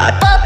I